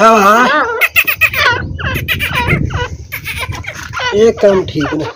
हाँ हाँ। ये काम ठीक ना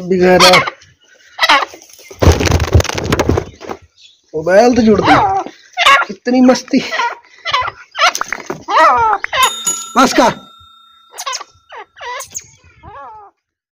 भी कह रहा मोबाइल तो जुड़ गया कितनी मस्ती नमस्कार का